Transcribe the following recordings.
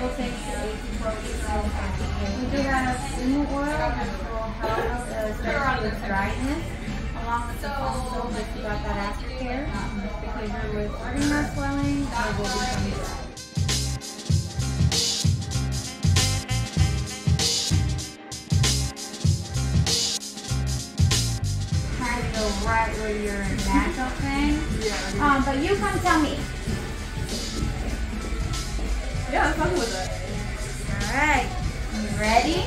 will take 8 to 12 weeks to We do have Sumu oil, which will help, uh, especially with dryness, along with the pulse if you got that aftercare, because you're with artery swelling, it will become dry. Trying to go right where your natural thing. Yeah. Um, but you come tell me. Yeah, I'm fine with that. Alright. You ready?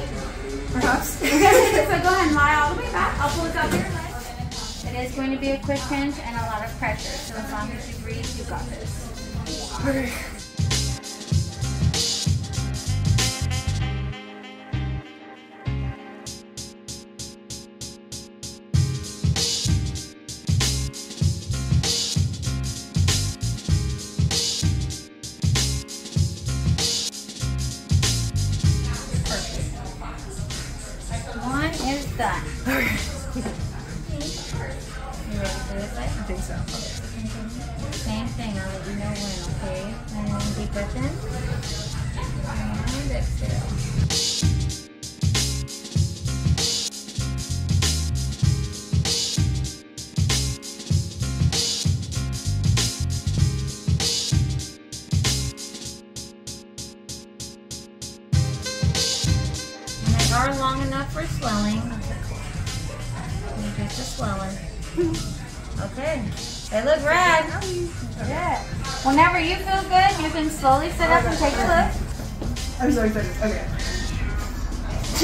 Perhaps. so go ahead and lie all the way back. I'll pull it up leg. It is going to be a quick pinch and a lot of pressure. So as long as you breathe, you got this. Done. Okay. You ready for this? I think so. Same thing. I'll let you know when, okay? Are long enough for swelling. Just the swelling. Okay. They look red. Yeah. Whenever you feel good, you can slowly sit up and take a look. I'm so excited. Okay.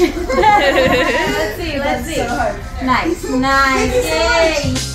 let's see, let's That's see. so. Nice, nice. Yay.